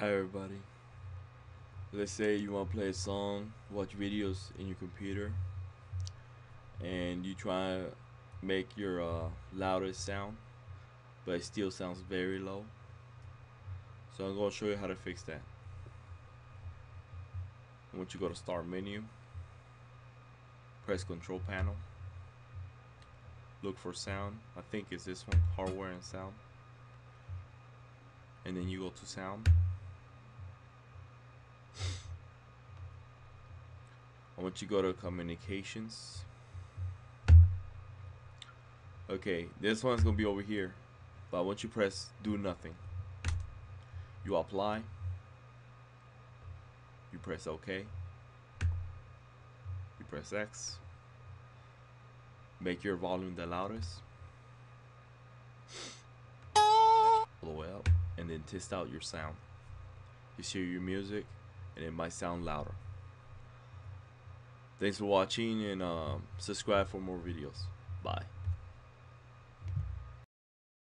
Hi everybody. Let's say you want to play a song, watch videos in your computer, and you try to make your uh, loudest sound, but it still sounds very low. So I'm going to show you how to fix that. Once you go to Start menu, press Control Panel, look for sound. I think it's this one, Hardware and Sound, and then you go to Sound. I want you to go to communications. Okay, this one's gonna be over here, but once you press do nothing, you apply, you press OK, you press X, make your volume the loudest, all the way up, and then test out your sound. You hear your music, and it might sound louder. Thanks for watching and um, subscribe for more videos. Bye.